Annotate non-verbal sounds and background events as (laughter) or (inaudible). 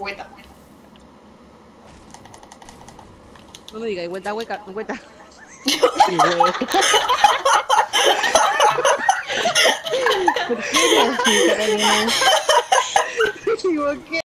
Hueta. No me diga, y vuelta hueca, hueta. (laughs) ¿Por qué?